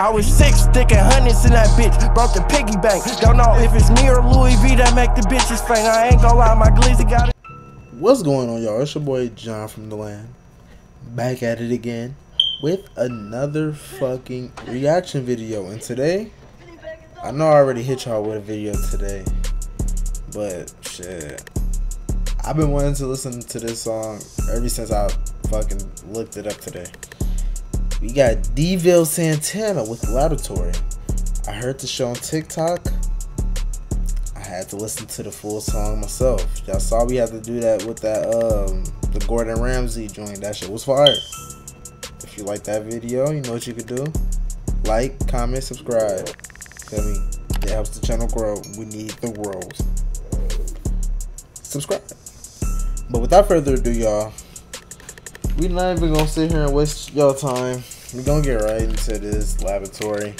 I was six, sticking hundreds in that bitch. Broke the piggy bank. Don't know if it's me or Louis V that make the bitches faint. I ain't gonna lie, my glizzy got it. What's going on, y'all? It's your boy John from the land. Back at it again with another fucking reaction video. And today, I know I already hit y'all with a video today, but shit. I've been wanting to listen to this song ever since I fucking looked it up today. We got Dville Santana with Laboratory. I heard the show on TikTok. I had to listen to the full song myself. Y'all saw we had to do that with that um the Gordon Ramsay joint. That shit was fire. If you like that video, you know what you could do. Like, comment, subscribe. Feel me? It helps the channel grow. We need the growth. Subscribe. But without further ado, y'all, we not even gonna sit here and waste y'all time. We gonna get right into this laboratory.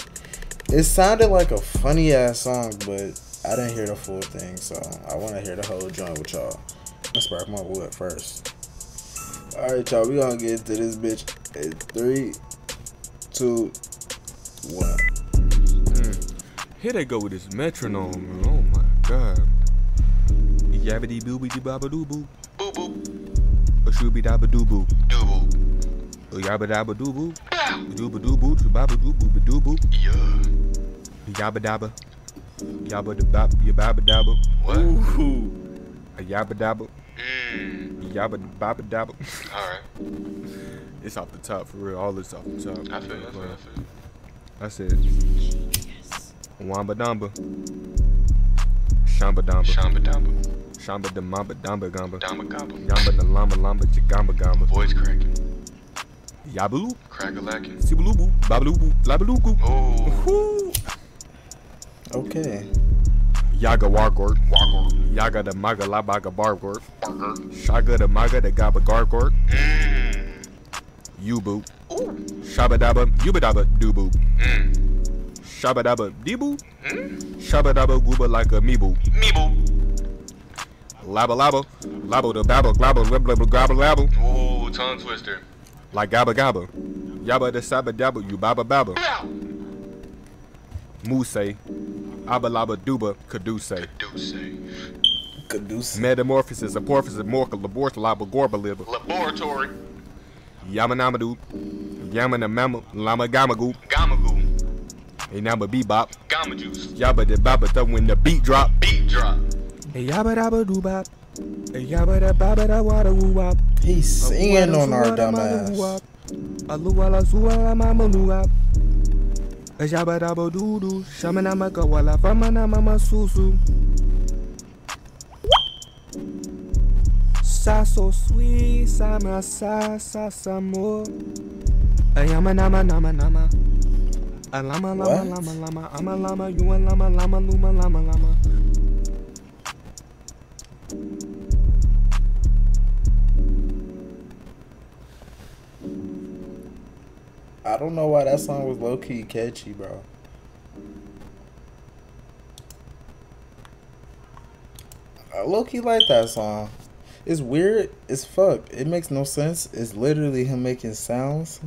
It sounded like a funny ass song, but I didn't hear the full thing, so I want to hear the whole joint with y'all. Let's spark my wood first. All right, y'all, we gonna get into this bitch in three, two, one. Mm. Here they go with this metronome. man. Oh my god. Yabbity booby dee baba doo boo. Boo boo. A shooby dabba doo boo. Doo boo. A oh, yabba dabba doo boo. Dooba doo boo. Baba doo boo. ba Doo boo. Yeah. Yabba dabba. Yabba da bab. Yabba dabba. What? Ooh. A yabba dabba. Mmm. Yabba baba dabba. Alright. It's off the top for real. All this off the top. I feel it, I feel it, I feel it. I said. Wamba damba. Shamba damba. Shamba Damba. Shamba da mamba damba gamba. Damba Gamba. Yamba da lamba lamba jigamba gamba. Voice cracking. Yabaloo. Crack a lacking. Sibaloo. Babaloo. Labaloo. Oh. Okay. Yaga wargort. Walker. Yaga da maga labaga bargort. Barker. Shaga da maga da gaba gargort. Mmm. Yubu. Ooh. Shabadaba. Yubadaba. Doobu. Mmm. Shabadaba. Deebu. Mmm. Shabadaba. Gooba like a meebu. Meeble. Laba laba. Labo da babble. Glabba. Glabba. Glabba. Glabba. Ooh, tongue twister. Like gabba gabba. Yabba da sabba dabba. You baba babba. Bow. Muse. Abba laba duba caduce. Caduce. Caduce. Metamorphosis. Apophysis. Morca. Labort. Laba. Gorba. Liba. Laboratory. Yamanamadu. Yamana mama. Lama gamagoo. Gamagoo. A number bebop. Gamma juice. Yabba da baba da when the beat drop. Beat drop. A yabba dabba doo yabba da baba da wada woo wop. He's singing on our dumbass. Aluwala zuwala mama luwap. Yabba dabba doo doo. Shamana maka wala famana mama susu. Sa so sweet, sa sa sa mo. A nama nama nama. Lama lama lama lama. I'm a lama, you lama lama luma lama lama. I don't know why that song was low key catchy, bro. I low key like that song. It's weird as fuck. It makes no sense. It's literally him making sounds.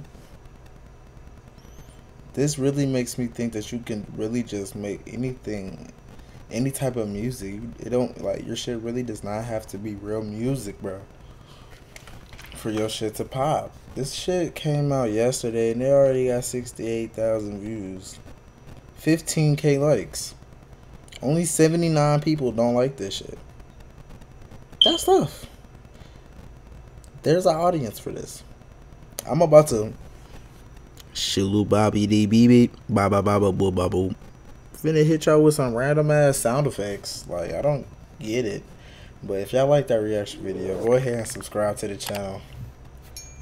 This really makes me think that you can really just make anything, any type of music. It don't like your shit really does not have to be real music, bro. For your shit to pop. This shit came out yesterday and they already got 68,000 views. 15k likes. Only 79 people don't like this shit. That's tough. There's an audience for this. I'm about to shulu bobby ba ba ba ba boo ba boo. Finna hit y'all with some random ass sound effects. Like I don't get it. But if y'all like that reaction video, go ahead and subscribe to the channel.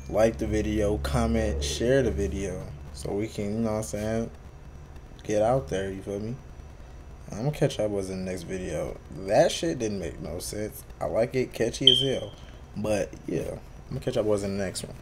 Like the video, comment, share the video. So we can, you know what I'm saying, get out there, you feel me? I'm gonna catch y'all boys in the next video. That shit didn't make no sense. I like it, catchy as hell. But yeah, I'm gonna catch y'all boys in the next one.